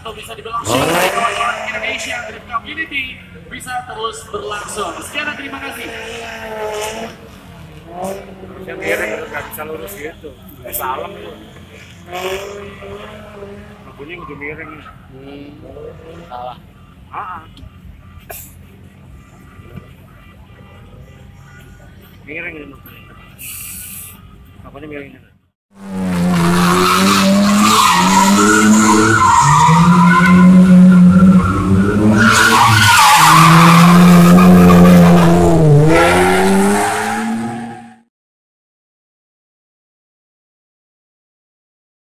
atau bisa dibilang showcase teman-teman Indonesia dari community bisa terus berlangsung. Sekian terima kasih. Yang kiri nggak bisa lurus gitu, salam tuh. Lagunya udah miring. Salah. Ah. Miring ini. Apanya miringnya?